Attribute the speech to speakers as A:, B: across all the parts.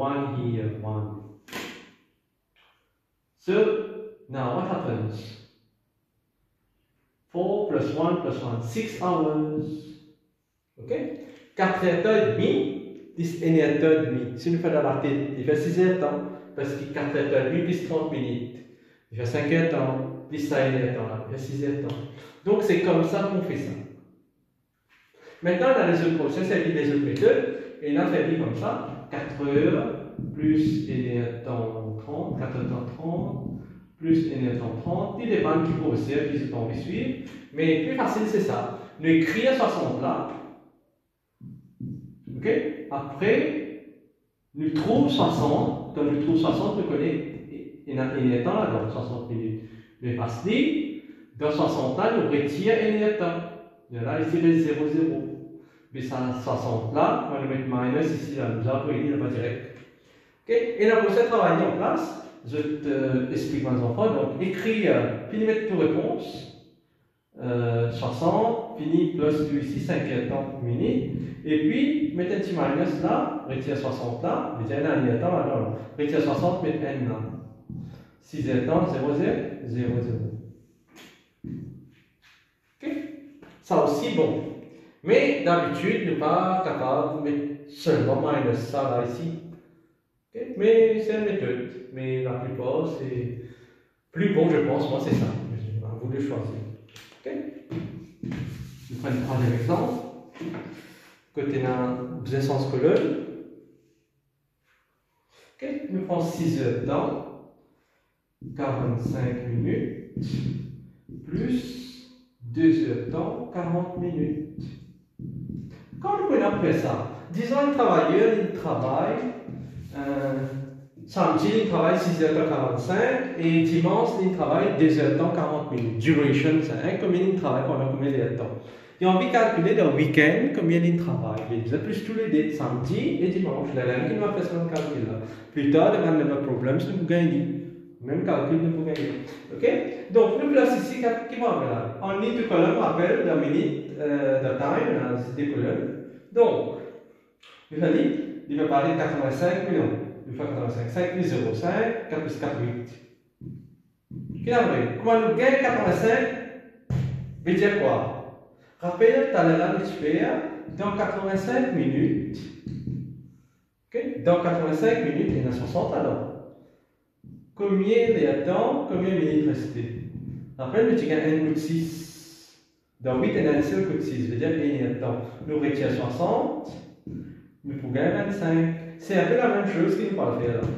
A: 1 here, 1. So now what happens? 4 plus 1 plus 1, 6 hours. Ok 4 heures et demi, 10 heures et demi. Si nous faisons la tête, il fait 6 heures temps, parce que 4 heures et plus 30 minutes. Il fait 5 heures temps, plus 5 heures temps, il fait 6 heures temps. Donc c'est comme ça qu'on fait ça. Maintenant, on a les autres process avec les autres méthodes, et on a fait comme ça 4 heures plus 1 temps 30, 4 heures 30, plus 1 temps 30, il dépend qui faut aussi, puis c'est envie suivre. Mais plus facile, c'est ça. Nous écrire 60 là. Ok? Après, nous trouvons 60. Quand nous trouvons 60, nous connaissons un temps là, dans 60 minutes. Mais parce dans 60 là, nous retirons un temps. Et là, ici, il 0, 0. Mais ça, 60 là, on va mettre minus ici, là, nous avons il pas direct. Ok? Et là, pour ça, travailler en place, je t'explique mes enfants. Donc, écrire, puis mettre tout réponse. Euh, 60, fini plus 2 ici, 50 minutes. Et puis, mettez un petit minus là, retire 60 là, retire un temps là, là, retire 60, mettez n là. 6 temps, 0, 0, 0, 0. Ok? Ça aussi, bon. Mais d'habitude, nous pas capable de mettre seulement minus ça là ici. Mais c'est une méthode. Mais la plupart, c'est plus bon, je pense. Moi, c'est ça. Vous de choisir. Je prends le troisième exemple. Côté d'un sens colonne. Nous prenons 6 heures de temps. 45 minutes. Plus 2 heures de temps, 40 minutes. Quand on fait ça, disons un travailleur, il travaille, euh, samedi, il travaille 6h45 et dimanche, il travaille 2h 40 minutes. Duration, c'est combien il travaille pendant combien de temps. Et on va calculer le week-end combien il travaille. Vous plus tous les dates, samedi et dimanche. La même qui m'a fait ce calcul là. Plus tard, il y a un problème, c'est vous gagnez. Même calcul, vous gagnez. Ok? Donc, nous place ici, qui va là? On dit que colonne rappelle la minute euh, de time, c'est des colonnes. Donc, il va dire, il va parler de 85 millions. Il fait 85. 5 plus 0, 5, 4 plus 4, 8. Qu'est-ce que Comment nous gagnons 85 veut dire quoi? Rappelle, tu as la dans 85 minutes. Okay? Dans 85 minutes, il y en a 60 alors. Combien a de temps, combien de minutes restées Rappelle, tu gagnes 1 coup de 6. Dans 8 et 9, coup de 6, veut dire qu'il y a de temps. Nous retire 60, nous pouvons gagner 25. C'est un peu la même chose qu'il parle faire là.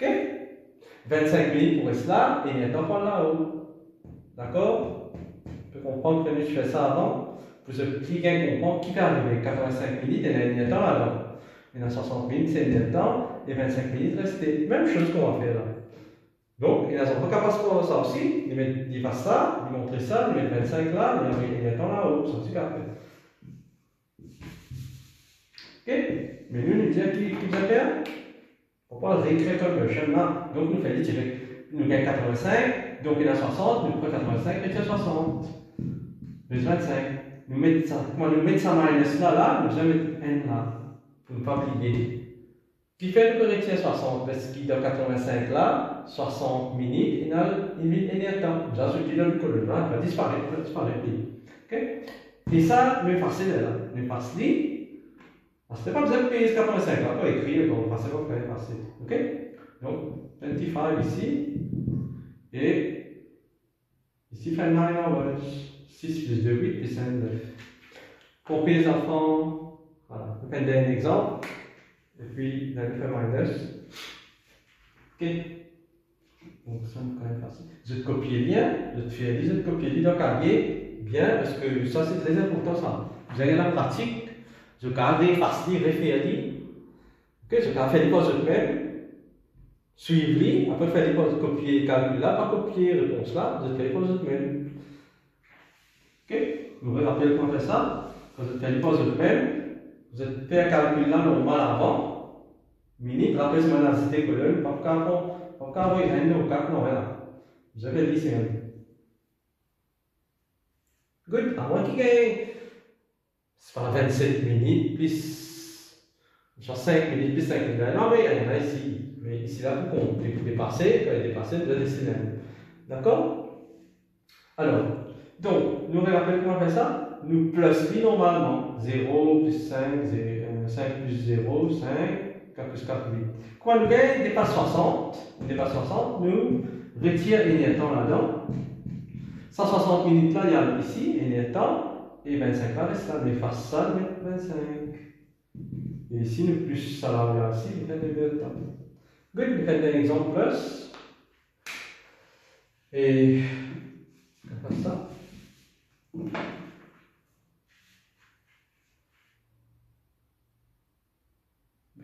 A: Ok? 25 minutes pour là, et il y a temps pour là-haut. D'accord? On peut comprendre que je fais ça avant. Vous avez qui comprendre qui va arriver 85 minutes, il y a temps là-dedans. Il y a 60 minutes, c'est a temps, et 25 minutes rester. Même chose qu'on va faire là. Donc, n'ont pas capable de ça aussi. Ils, mettent, ils fassent ça, ils montrent ça, ils mettent 25 là, ils mettent là-haut. C'est aussi capable. Ok? Mais nous, nous disons qui, qui va faire On pas réécrire comme le schéma. Donc, nous faisons dire, nous gagnons 85, donc il a 60, nous prenons 85, et il a 60. Plus 25. Nous mettons ça, comment nous mettons ça minus là, là, nous allons mettre n là, pour ne pas oublier. Qui fait le retire 60 parce qu'il est 85 là, 60 minutes, il a un temps. Ça, ce qui donne le colonne, il va disparaître, il va disparaître. Okay? Et ça, mais facile là, mais facile. Parce que pas besoin de payer 85 là, pour écrire, passer pour faire facile. Ok? Donc, 25 ici, et ici, fait 9 hours. 6 plus 2, 8 plus 5, 9. Pour payer les enfants, voilà, je vais un exemple. Et puis, la fait minus. Ok Donc, ça me même facile. Je te copie le lien, je te fais je te copie le lien dans bien, parce que ça, c'est très important, ça. Vous avez la pratique, je garde facile, référer. Ok, je garde faire les choses même. Suivre, après faire les choses, copier, calcul là, pas copier, réponse là, je fais les choses même. Ok Vous vous rappelez comment faire ça? Quand vous faites les choses même, vous faites un calcul là normal avant. Mini trapèze mana zite colonne, papkako, papkako et hende au cap non là. Vous avez dit c'est Good. À moins qu'il gagne, c'est pas 27 minutes plus Genre 5 minutes plus 5 minutes. Non, mais il y en a ici. Mais ici, là, vous comptez. Vous dépassez, vous dépassez de décimales. D'accord? Alors, donc, nous rappelons comment on fait ça? Nous plus normalement. 0 plus 5, 5 plus 0, 5, 4 plus 4, 8. Quand nous gagnons dépasse 60, dépasse 60, nous retirons un temps là-dedans. 160 minutes là, il y a ici, un temps. Et 25 là, reste là. Mais face ça, 25. Et ici, nous plus ça là, ici, il fait temps. Good, nous faisons un exemple plus. Et ça.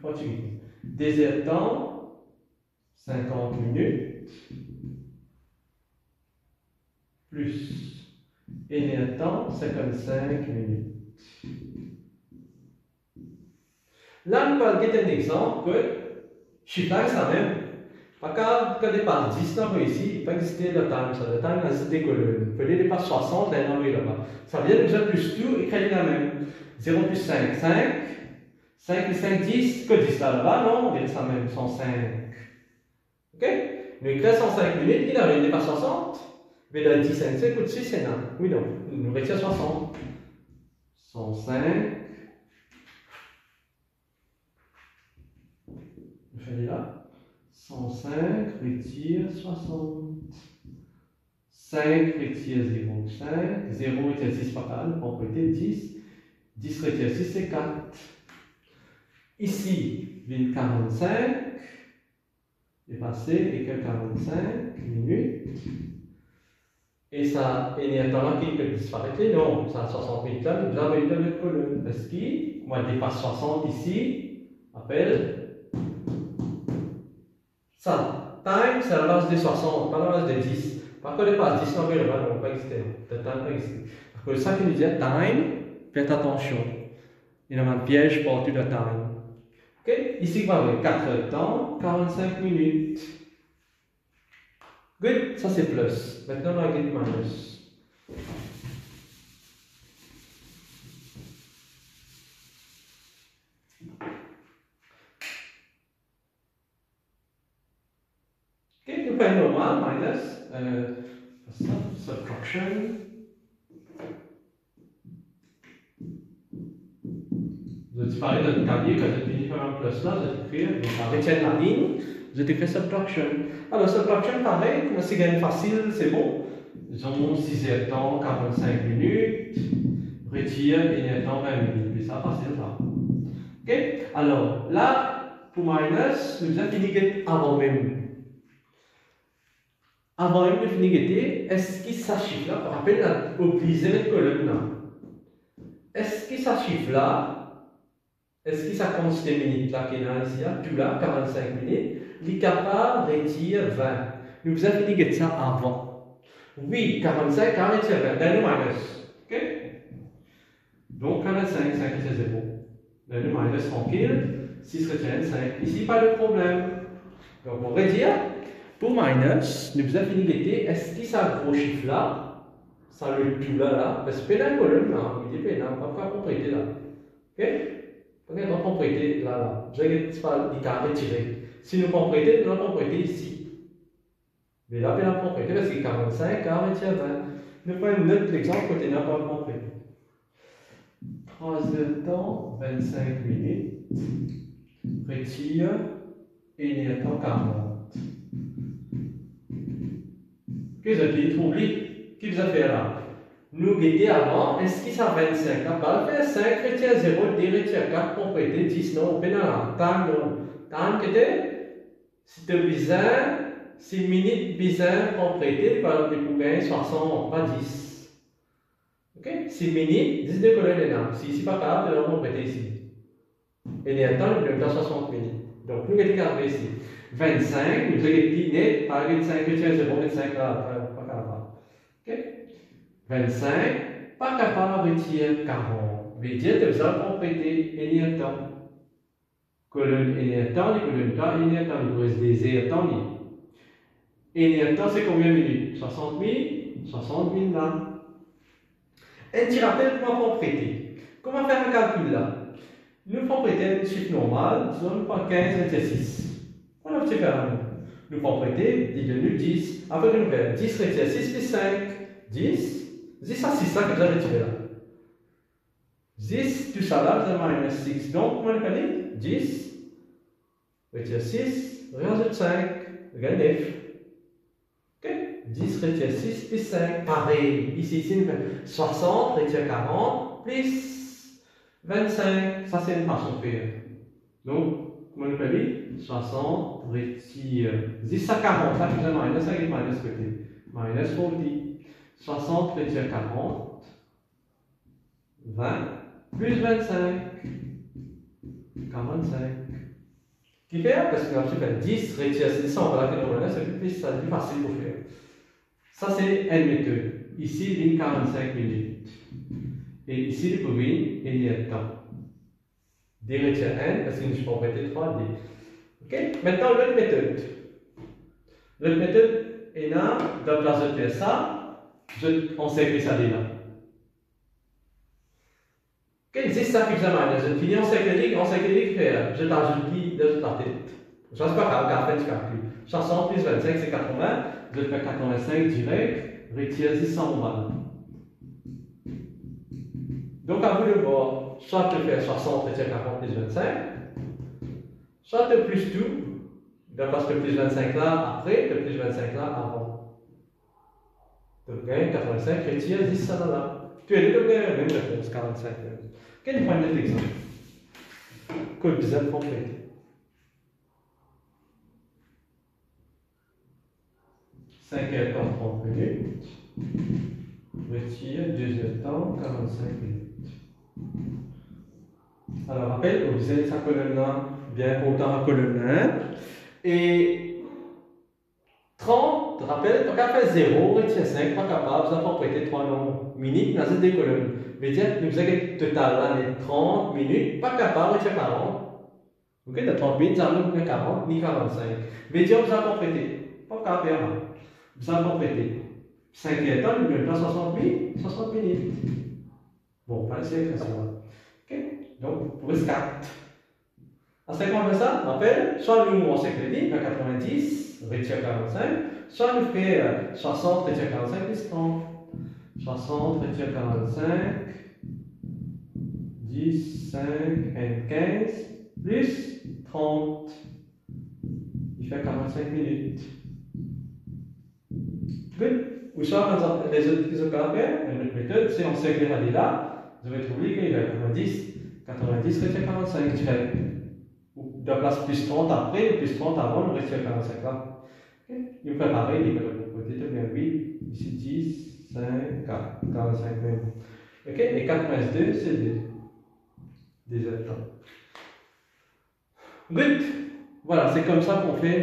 A: Continue. Désert temps, 50 minutes, plus temps, 55 minutes. Là, nous allons un exemple que chiffre c'est la même. Parce que quand dépasse 10 là ici, il peut exister le time, ça. Le time, c'est des colonnes. Peut être dépasse 60, là, là-bas. Ça vient déjà plus tout, écrire la même. 0 plus 5, 5. 5 plus 5, 10. Que 10 là, là-bas, non, on vient ça même, 105. Ok? Mais il 105 minutes, il arrive, dépasse 60. Mais dans 10, 5, c'est coûte 6, c'est là. Oui, non, nous retire 60. 105. Je fais là. 105 retire 60. 5 retire 0, 5. 0 retire 6 fatal, propriété 10. 10 retire 6, c'est 4. Ici, 45. est passé, et que 45 minutes. Et ça, il y a qui peut disparaître. Non, ça a 60 minutes là, nous avons une de colonne. Parce que, moi, dépasse 60 ici, appelle ça, time, c'est la base de 60, pas la base de 10. Par contre, bases 10, non, mais le pas exister. Le time pas. Parce que ça qui nous dit time, faites attention. Il y a un piège pour tout le time. Ok? Ici, va avoir 4 temps, 45 minutes. Good, ça c'est plus. Maintenant, on get minus. Super normal minus uh, subtraction. Avez parlé de cahier quand vous fini par un plus là, retiennent la ligne, vous allez écrire subtraction. Alors, subtraction, pareil, comme c'est gagne facile, c'est bon. Disons 6 temps, 45 minutes, retire, et temps 20 minutes. Mais ça, facile, ça. Ok? Alors, là, pour minus, nous avons fini avant même avant même de finir est-ce qu'il s'achiffe là? Rappelez la obligé de colonne là. Est-ce qu'il s'achiffe là? Est-ce qu'il s'accompt des minutes là qu'il a ici Tout là, 45 minutes. Il est capable de retirer 20. Nous avons fini ça avant. Oui, 45, 40, 20. Dans le minus. Ok? Donc 45, 5 c'est 0. Dans le minus tranquille. 6 retient 5. Ici, pas de problème. Donc on va dire pour minus, nous avons fini d'été, est-ce que ça gros chiffre là, ça le tout là, là, parce que la colonne là, il est pénal, pas faire propriété là. Ok? Pas faire propriété là, là. Je vais qu'à retirer. Si nous propriété, nous avons propriété ici. Mais là, la propriété, parce que 45, 40, 20. Nous prenons notre exemple côté n'a pas propriété. 3 de temps, 25 minutes, retire, et il y a temps 40. Qu'est-ce que tu oublies Qu'est-ce que fait là nous guetter avant, est-ce qu'il ça 25 à 5 0, 10 retiens 4 pour 10, non, tant, tant que c'est bizarre, c'est minute bizarre complétée par poulains 60, pas 10. Ok? C'est minute, 10 de colonne. Si c'est pas capable de le ici. Et les temps, le temps 60 minutes. Donc, nous ici. 25, nous avons dit net, par 25 retiens 0, 25 pas capable. Ok? 25. Pakapala retire 40. Vidya devsa compléter Eniatan. Colonne Eniatan, les colonnes K, Eniatan, il vous reste des Eniatan. Eniatan, c'est combien de minutes? 60 000 60 000 là. Un petit rappel pour ma propriété. Comment faire un calcul là? Nous propriété une suite normale, disons 15, 26. On a petit carrément. Nous propriété, dit de 10. Après, nous faire 10 retire 6 5. 10, 10 à 6 là que vous avez retiré là. 10, tout ça là, avez minus 6. Donc, comment on appelle 10, retire 6, rajoute 5, égale 9. Ok? 10 retire 6 plus 5, pareil. Ici, ici, nous faisons 60 retire 40 plus 25. Ça, c'est une façon de faire. Donc, comment on appelle 60 retire 10 à 40. Ça, avez minus 5 et minus côté. Minus 40. 60 retire 40. 20 plus 25. 45. Qui fait Parce que tu fais 10 retire 600, on va la faire c'est plus, facile pour faire. Ça, c'est une méthode. Ici, ligne 45 minutes. Et ici, le premier, il y a temps. D retire 1, parce que je peux répéter 3D. Ok? Maintenant, l'autre méthode. L'autre méthode est là, de faire ça, ça que j'aimerais. Je finis en cyclique, en cyclique, je t'ajoute qui de ta tête. Je ne sais pas regarder du calcul. 60 plus 25, c'est 80. Je fais 85 direct, retire 10 en bas. Donc, à vous de voir, soit tu fais 60, retire 40 plus 25, soit tu plus tout, parce que plus 25 là après, tu plus 25 là avant. Donc, 85, retire 10 ça là. Tu es le réponse, 45. Quel point de l'exemple Code complété. 5 heures temps 30 minutes. Retire 2 heures temps 45 minutes. Alors, rappel, vous faisait sa colonne là, bien autant la colonne 1. Et 30, rappel, pas capable faire 0, retire 5, pas capable, vous avez prêté 3 nombres minutes dans deux colonnes. Mais dire, nous un total là, 30 minutes, pas capable, retire 40. Ok, de 30 minutes, nous 40, ni 45. Mais dire, vous prêté, pas capable vous complété. 5 temps, nous avons 60 minutes, 60 minutes. Bon, pas de ça. Ok Donc, pour 4. En 50 de ça, on appelle, soit nous, on sait crédit, 90, retire 45, soit nous fait 60, retire 45, plus 30. 60, retire 45, 10, 5, 15, plus 30. Il fait 45 minutes. Good. Usar les autres physiothérapeutes, une autre méthode, c'est on sait que là, vous avez trouvé qu'il y a 90, 90 retire 45, tu fais de place plus 30 après, plus 30 avant, on retire 45 là. Okay. Il fait pareil, il peut côté de bien 8, ici 10, 5, 4, 45 même. Ok, et 4 moins 2, c'est des, des temps. Good. Voilà, c'est comme ça qu'on fait